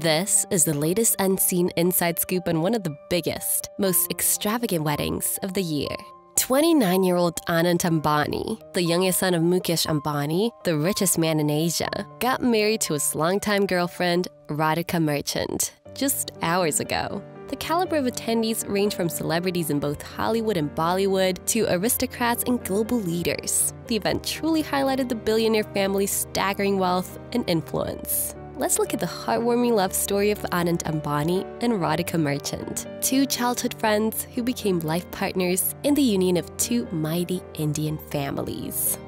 This is the latest unseen inside scoop on one of the biggest, most extravagant weddings of the year. 29 year old Anant Ambani, the youngest son of Mukesh Ambani, the richest man in Asia, got married to his longtime girlfriend, Radhika Merchant, just hours ago. The caliber of attendees range from celebrities in both Hollywood and Bollywood to aristocrats and global leaders. The event truly highlighted the billionaire family's staggering wealth and influence let's look at the heartwarming love story of Anant Ambani and Radhika Merchant, two childhood friends who became life partners in the union of two mighty Indian families.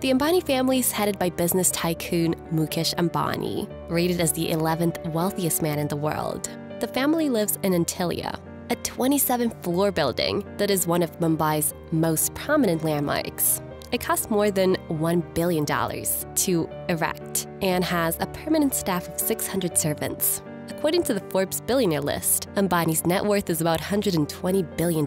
The Ambani family is headed by business tycoon Mukesh Ambani, rated as the 11th wealthiest man in the world. The family lives in Antilia, a 27 floor building that is one of Mumbai's most prominent landmarks. It costs more than $1 billion to erect and has a permanent staff of 600 servants. According to the Forbes billionaire list, Ambani's net worth is about $120 billion.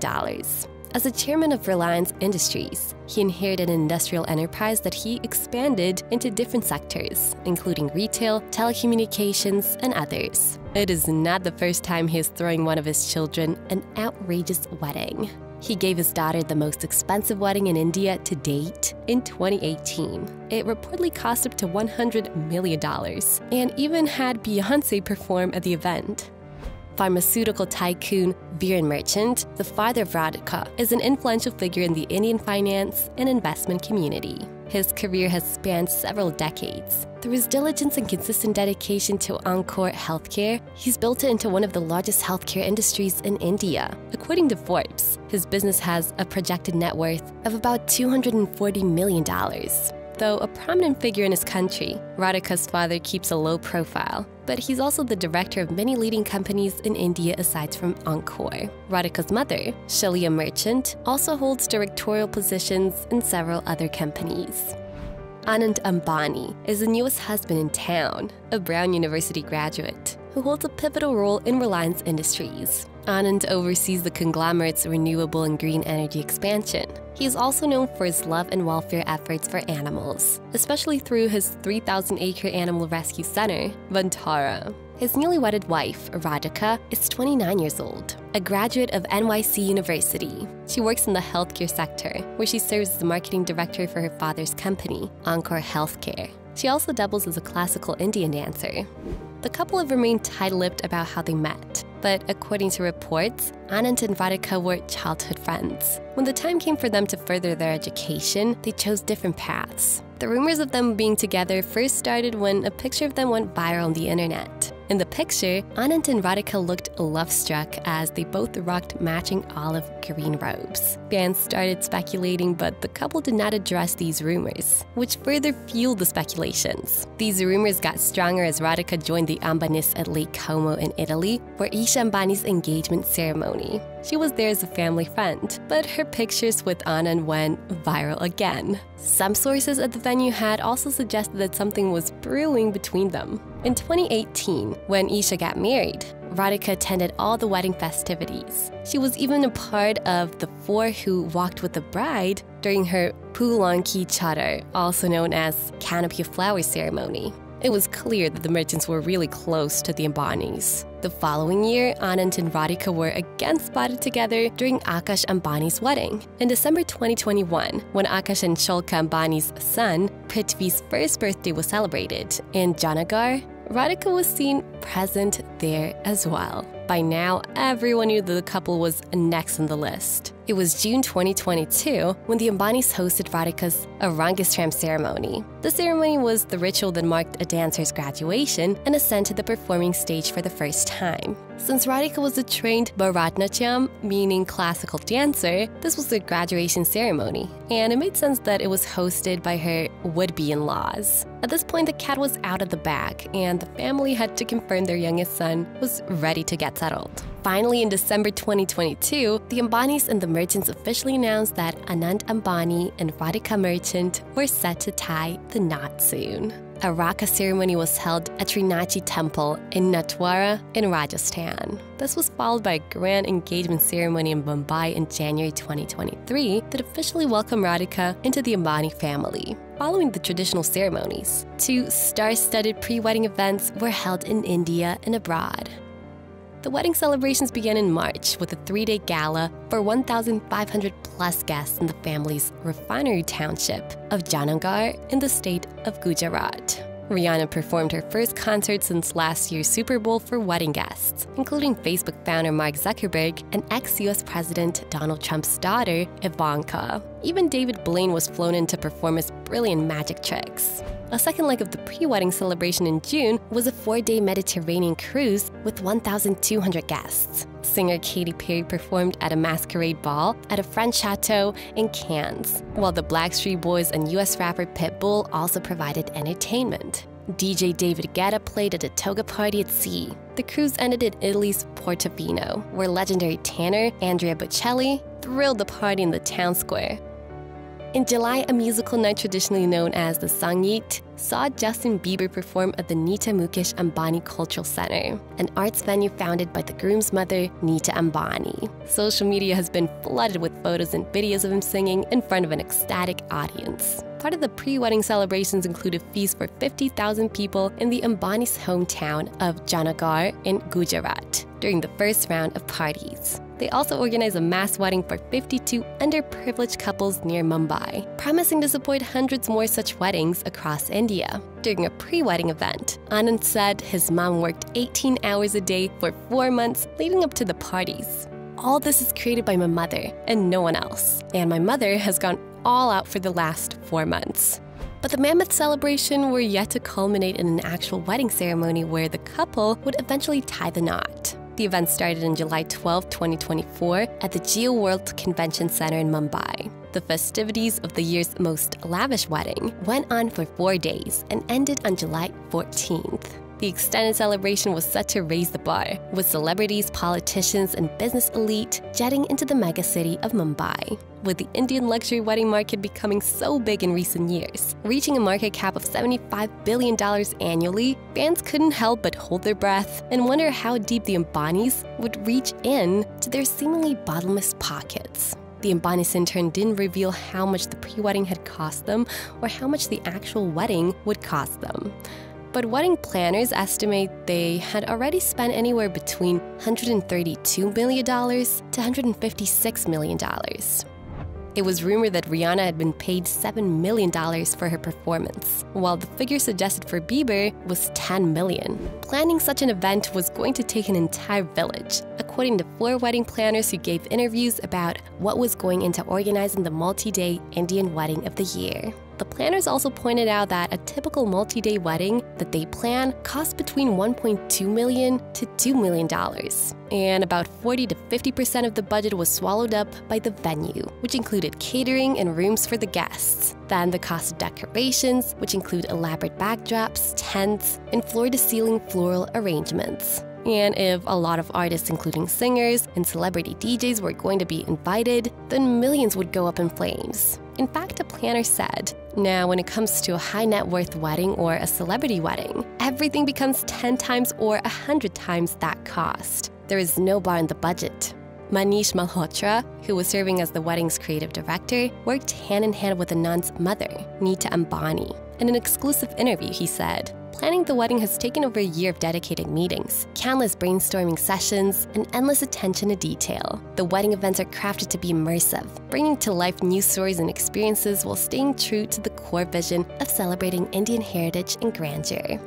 As the chairman of Reliance Industries, he inherited an industrial enterprise that he expanded into different sectors, including retail, telecommunications, and others. It is not the first time he is throwing one of his children an outrageous wedding. He gave his daughter the most expensive wedding in India to date in 2018. It reportedly cost up to $100 million and even had Beyonce perform at the event. Pharmaceutical tycoon Viren Merchant, the father of Radhika, is an influential figure in the Indian finance and investment community. His career has spanned several decades. Through his diligence and consistent dedication to Encore Healthcare, he's built it into one of the largest healthcare industries in India. According to Forbes, his business has a projected net worth of about $240 million. Though a prominent figure in his country, Radhika's father keeps a low profile, but he's also the director of many leading companies in India aside from Encore. Radhika's mother, Shaila Merchant, also holds directorial positions in several other companies. Anant Ambani is the newest husband in town, a Brown University graduate who holds a pivotal role in Reliance Industries. Anant oversees the conglomerate's renewable and green energy expansion. He is also known for his love and welfare efforts for animals, especially through his 3,000 acre animal rescue center, Vantara. His newly wedded wife, Radhika, is 29 years old, a graduate of NYC University. She works in the healthcare sector, where she serves as the marketing director for her father's company, Encore Healthcare. She also doubles as a classical Indian dancer. The couple have remained tight lipped about how they met, but according to reports, Anant and Radhika were childhood friends. When the time came for them to further their education, they chose different paths. The rumors of them being together first started when a picture of them went viral on the internet. In the picture, Anant and Radhika looked love-struck as they both rocked matching olive green robes. Fans started speculating, but the couple did not address these rumors, which further fueled the speculations. These rumors got stronger as Radhika joined the Ambanis at Lake Como in Italy for Isha Ambani's engagement ceremony. She was there as a family friend, but her pictures with Anant went viral again. Some sources at the venue had also suggested that something was brewing between them. In 2018, when Isha got married, Radhika attended all the wedding festivities. She was even a part of the four who walked with the bride during her Phoolon Ki Chadar, also known as Canopy of Flowers ceremony. It was clear that the merchants were really close to the Ambanis. The following year, Anant and Radhika were again spotted together during Akash Ambani's wedding. In December 2021, when Akash and Shloka Ambani's son, Prithvi's first birthday was celebrated in Jamnagar, Radhika was seen present there as well. By now, everyone knew that the couple was next on the list. It was June 2022 when the Ambanis hosted Radhika's Arangetram ceremony. The ceremony was the ritual that marked a dancer's graduation and ascent to the performing stage for the first time. Since Radhika was a trained Bharatnatyam, meaning classical dancer, this was a graduation ceremony, and it made sense that it was hosted by her would-be in-laws. At this point, the cat was out of the bag, and the family had to confirm their youngest son was ready to get settled. Finally, in December 2022, the Ambanis and the Merchants officially announced that Anant Ambani and Radhika Merchant were set to tie the knot soon. A Roka ceremony was held at Srinathji Temple in Nathdwara in Rajasthan. This was followed by a grand engagement ceremony in Mumbai in January 2023 that officially welcomed Radhika into the Ambani family. Following the traditional ceremonies, two star studded pre wedding events were held in India and abroad. The wedding celebrations began in March with a three day gala for 1,500 plus guests in the family's refinery township of Jamnagar in the state of Gujarat. Rihanna performed her first concert since last year's Super Bowl for wedding guests, including Facebook founder Mark Zuckerberg and ex US President Donald Trump's daughter, Ivanka. Even David Blaine was flown in to perform his brilliant magic tricks. A second leg of the pre wedding celebration in June was a four day Mediterranean cruise with 1,200 guests. Singer Katy Perry performed at a masquerade ball at a French chateau in Cannes, while the Backstreet Boys and US rapper Pitbull also provided entertainment. DJ David Guetta played at a toga party at sea. The cruise ended in Italy's Portofino, where legendary tanner Andrea Bocelli thrilled the party in the town square. In July, a musical night traditionally known as the Sangeet saw Justin Bieber perform at the Nita Mukesh Ambani Cultural Center, an arts venue founded by the groom's mother, Nita Ambani. Social media has been flooded with photos and videos of him singing in front of an ecstatic audience. Part of the pre-wedding celebrations included feasts for 50,000 people in the Ambani's hometown of Jamnagar in Gujarat during the first round of parties. They also organized a mass wedding for 52 underprivileged couples near Mumbai, promising to support hundreds more such weddings across India. During a pre wedding event, Anant said his mom worked 18 hours a day for four months leading up to the parties. All this is created by my mother and no one else. And my mother has gone all out for the last four months. But the mammoth celebration were yet to culminate in an actual wedding ceremony where the couple would eventually tie the knot. The event started in July 12, 2024, at the Jio World Convention Center in Mumbai. The festivities of the year's most lavish wedding went on for four days and ended on July 14th. The extended celebration was set to raise the bar, with celebrities, politicians, and business elite jetting into the megacity of Mumbai. With the Indian luxury wedding market becoming so big in recent years, reaching a market cap of $75 billion annually, fans couldn't help but hold their breath and wonder how deep the Ambanis would reach in to their seemingly bottomless pockets. The Ambanis in turn didn't reveal how much the pre wedding had cost them or how much the actual wedding would cost them but wedding planners estimate they had already spent anywhere between $132 million to $156 million. It was rumored that Rihanna had been paid $7 million for her performance, while the figure suggested for Bieber was 10 million. Planning such an event was going to take an entire village, according to four wedding planners who gave interviews about what was going into organizing the multi day Indian wedding of the year. The planners also pointed out that a typical multi day wedding that they plan costs between 1.2 million to $2 million. And about 40 to 50% of the budget was swallowed up by the venue, which included catering and rooms for the guests. Then the cost of decorations, which include elaborate backdrops, tents, and floor to ceiling floral arrangements. And if a lot of artists, including singers and celebrity DJs, were going to be invited, then millions would go up in flames. In fact, a planner said, now when it comes to a high net worth wedding or a celebrity wedding, everything becomes 10 times or 100 times that cost. There is no bar in the budget. Manish Malhotra, who was serving as the wedding's creative director, worked hand in hand with Anant's mother, Nita Ambani. In an exclusive interview, he said, Planning the wedding has taken over a year of dedicated meetings, countless brainstorming sessions, and endless attention to detail. The wedding events are crafted to be immersive, bringing to life new stories and experiences while staying true to the core vision of celebrating Indian heritage and grandeur.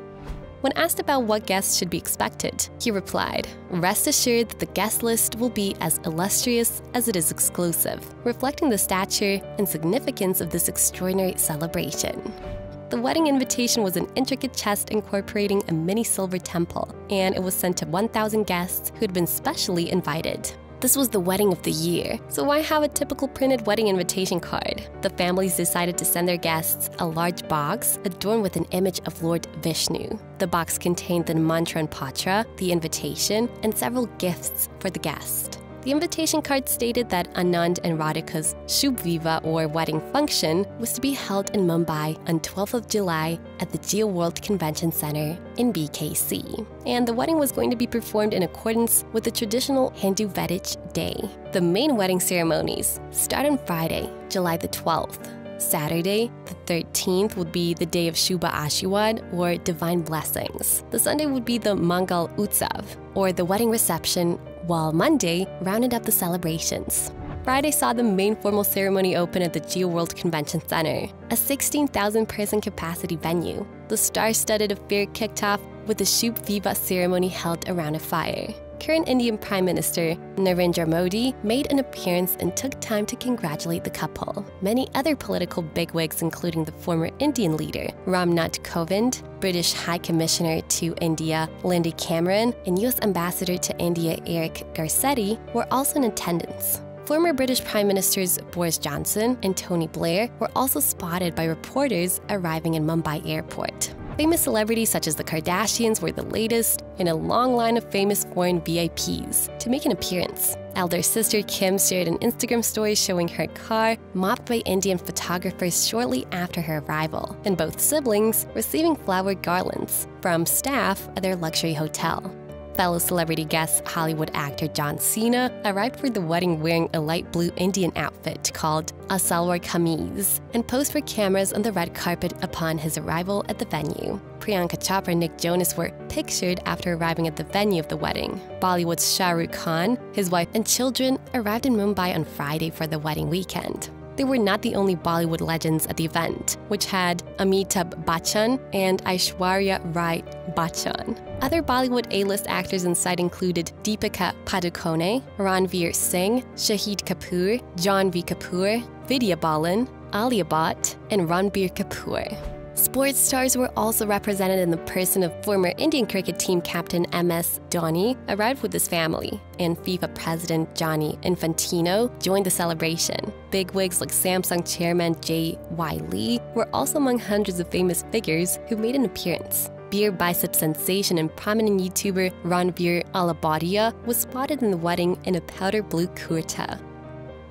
When asked about what guests should be expected, he replied, Rest assured that the guest list will be as illustrious as it is exclusive, reflecting the stature and significance of this extraordinary celebration. The wedding invitation was an intricate chest incorporating a mini silver temple, and it was sent to 1,000 guests who had been specially invited. This was the wedding of the year, so why have a typical printed wedding invitation card? The families decided to send their guests a large box adorned with an image of Lord Vishnu. The box contained the mantra and Patra, the invitation, and several gifts for the guest. The invitation card stated that Anant and Radhika's Shubh Vivah or wedding function was to be held in Mumbai on 12th of July at the Jio World Convention Center in BKC. And the wedding was going to be performed in accordance with the traditional Hindu Vedic day. The main wedding ceremonies start on Friday, July the 12th. Saturday, the 13th, would be the day of Shubha Ashirwad or divine blessings. The Sunday would be the Mangal Utsav or the wedding reception, while Monday rounded up the celebrations. Friday saw the main formal ceremony open at the Jio World Convention Center, a 16,000 person capacity venue. The star studded affair kicked off with the Shubh Vivah ceremony held around a fire current Indian Prime Minister Narendra Modi made an appearance and took time to congratulate the couple. Many other political bigwigs, including the former Indian leader Ramnath Kovind, British High Commissioner to India Lindy Cameron, and U.S. Ambassador to India Eric Garcetti, were also in attendance. Former British Prime Ministers Boris Johnson and Tony Blair were also spotted by reporters arriving in Mumbai airport. Famous celebrities such as the Kardashians were the latest in a long line of famous foreign VIPs to make an appearance. Elder sister Kim shared an Instagram story showing her car mopped by Indian photographers shortly after her arrival, and both siblings receiving flower garlands from staff at their luxury hotel. Fellow celebrity guest Hollywood actor John Cena arrived for the wedding wearing a light blue Indian outfit called a salwar kameez and posed for cameras on the red carpet upon his arrival at the venue. Priyanka Chopra and Nick Jonas were pictured after arriving at the venue of the wedding. Bollywood's Shah Rukh Khan, his wife, and children arrived in Mumbai on Friday for the wedding weekend. They were not the only Bollywood legends at the event, which had Amitabh Bachchan and Aishwarya Rai Bachchan. Other Bollywood A-list actors inside included Deepika Padukone, Ranveer Singh, Shahid Kapoor, Janhvi Kapoor, Vidya Balan, Alia Bhatt, and Ranbir Kapoor. Sports stars were also represented in the person of former Indian cricket team captain MS Dhoni arrived with his family, and FIFA president Gianni Infantino joined the celebration. Bigwigs like Samsung chairman J. Y. Lee were also among hundreds of famous figures who made an appearance. Beer bicep sensation and prominent YouTuber Ranveer Allahbadia was spotted in the wedding in a powder blue kurta.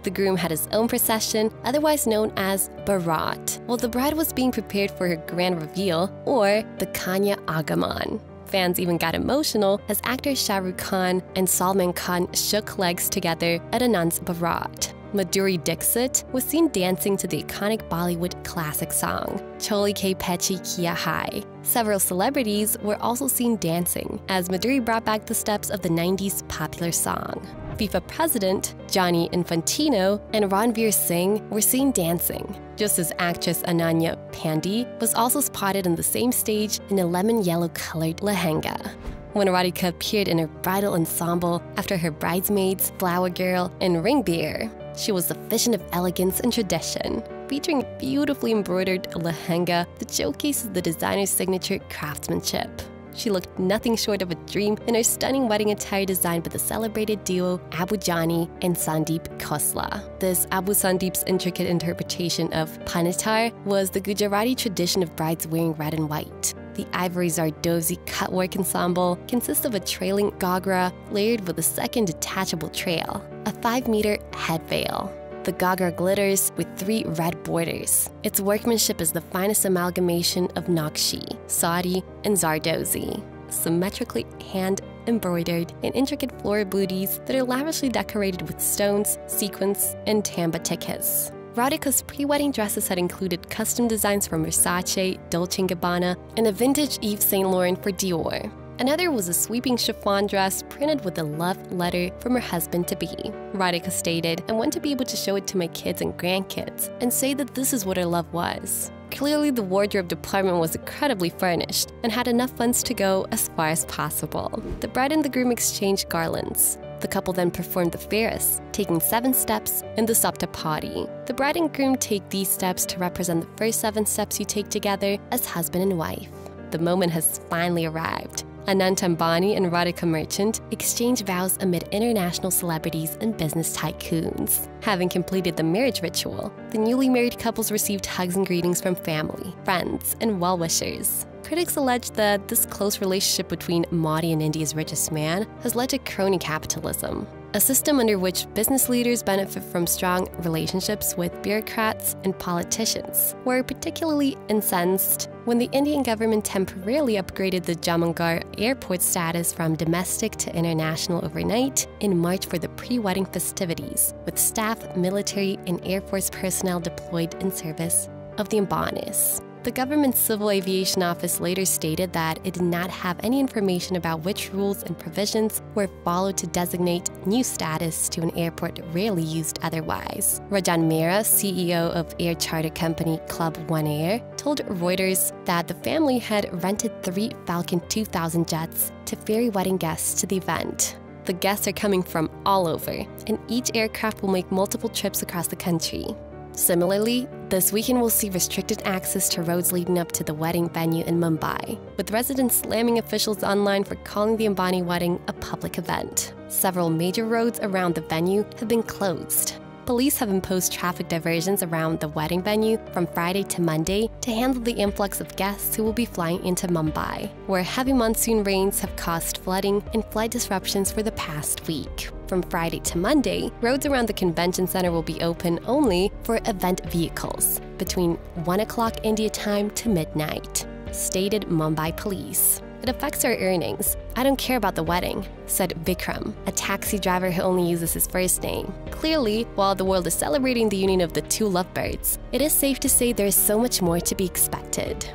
The groom had his own procession, otherwise known as Barat, while the bride was being prepared for her grand reveal, or the Kanya Agaman. Fans even got emotional as actors Shah Rukh Khan and Salman Khan shook legs together at Anant's Barat. Madhuri Dixit was seen dancing to the iconic Bollywood classic song, Choli Ke Peche Kiya Hai. Several celebrities were also seen dancing as Madhuri brought back the steps of the 90s popular song. FIFA president Gianni Infantino and Ranveer Singh were seen dancing, just as actress Ananya Panday was also spotted on the same stage in a lemon yellow colored lehenga. When Radhika appeared in her bridal ensemble after her bridesmaids, Flower Girl, and Ring Bearer, she was the vision of elegance and tradition, featuring a beautifully embroidered lehenga that showcases the designer's signature craftsmanship. She looked nothing short of a dream in her stunning wedding attire designed by the celebrated duo Abu Jani and Sandeep Khosla. This Abu Sandeep's intricate interpretation of Panetar was the Gujarati tradition of brides wearing red and white. The Ivory Zardozi cutwork ensemble consists of a trailing gagra layered with a second detachable trail, a 5 meter head veil, the gagra glitters with three red borders. Its workmanship is the finest amalgamation of Naqshi, Sadi, and Zardozi, symmetrically hand embroidered in intricate floral booties that are lavishly decorated with stones, sequins, and tamba tikas. Radhika's pre-wedding dresses had included custom designs from Versace, Dolce & Gabbana, and a vintage Yves Saint Laurent for Dior. Another was a sweeping chiffon dress printed with a love letter from her husband to be. Radhika stated, I want to be able to show it to my kids and grandkids and say that this is what our love was. Clearly, the wardrobe department was incredibly furnished and had enough funds to go as far as possible. The bride and the groom exchanged garlands. The couple then performed the pheras, taking seven steps in the Saptapadi. The bride and groom take these steps to represent the first seven steps you take together as husband and wife. The moment has finally arrived. Anant Ambani and Radhika Merchant exchange vows amid international celebrities and business tycoons. Having completed the marriage ritual, the newly married couples received hugs and greetings from family, friends, and well wishers. Critics allege that this close relationship between Modi and India's richest man has led to crony capitalism, a system under which business leaders benefit from strong relationships with bureaucrats and politicians, were particularly incensed when the Indian government temporarily upgraded the Jamnagar airport status from domestic to international overnight in March for the pre wedding festivities, with staff, military, and Air Force personnel deployed in service of the Ambanis. The government's Civil Aviation Office later stated that it did not have any information about which rules and provisions were followed to designate new status to an airport rarely used otherwise. Rajan Mehra, CEO of air charter company Club One Air, told Reuters that the family had rented three Falcon 2000 jets to ferry wedding guests to the event. The guests are coming from all over, and each aircraft will make multiple trips across the country. Similarly, this weekend will see restricted access to roads leading up to the wedding venue in Mumbai, with residents slamming officials online for calling the Ambani wedding a public event. Several major roads around the venue have been closed. Police have imposed traffic diversions around the wedding venue from Friday to Monday to handle the influx of guests who will be flying into Mumbai, where heavy monsoon rains have caused flooding and flight disruptions for the past week. From Friday to Monday, roads around the convention center will be open only for event vehicles between 1 o'clock India time to midnight, stated Mumbai police. It affects our earnings. I don't care about the wedding, said Vikram, a taxi driver who only uses his first name. Clearly, while the world is celebrating the union of the two lovebirds, it is safe to say there is so much more to be expected.